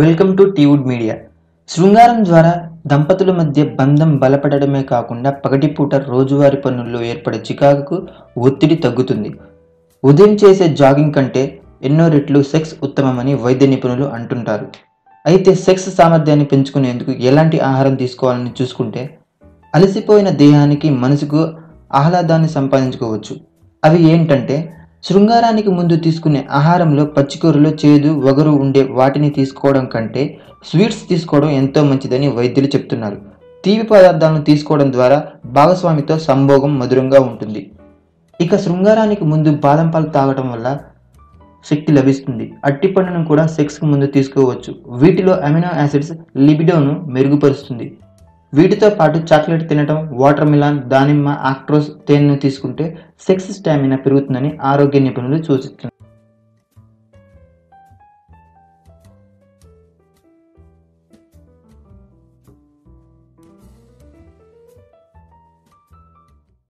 Welcome to టీవుడ్ media శృంగారం ద్వారా దంపతుల మధ్య బంధం బలపడడమే కాకుండా పగటిపూట రోజువారీ పనుల్లో ఏర్పడే చికాకుకు ఒత్తిడి తగ్గుతుంది. ఉదయం చేసే జాగింగ్ కంటే ఎన్నో రెట్లు సెక్స్ ఉత్తమమని వైద్య నిపుణులు అంటుంటారు. అయితే సెక్స్ సామర్థ్యాన్ని పెంచుకునేందుకు ఎలాంటి ఆహారం తీసుకోవాలని చూసుకుంటే అలసిపోయిన దేహానికి మనసుకు ఆహ్లాదాన్ని సంపాదించుకోవచ్చు. అవి ఏంటంటే శృంగారానికి ముందు తీసుకునే ఆహారంలో పచ్చికూరలో చేదు వగరు ఉండే వాటిని తీసుకోవడం కంటే స్వీట్స్ తీసుకోవడం ఎంతో మంచిదని వైద్యులు చెప్తున్నారు. తీపి పదార్థాలను తీసుకోవడం ద్వారా భాగస్వామితో సంభోగం మధురంగా ఉంటుంది. ఇక శృంగారానికి ముందు బాదం పాలు తాగటం వల్ల శక్తి లభిస్తుంది. అట్టి పండును కూడా సెక్స్కి ముందు తీసుకోవచ్చు. వీటిలో అమినో యాసిడ్స్ లిబిడోను మెరుగుపరుస్తుంది. వీటితో పాటు చాక్లెట్ తినటం వాటర్ మిలాన్ దానిమ్మ ఆక్ట్రోస్ తేనెను తీసుకుంటే సెక్స్ స్టామినా పెరుగుతుందని ఆరోగ్య నిపుణులు సూచిస్తున్నారు.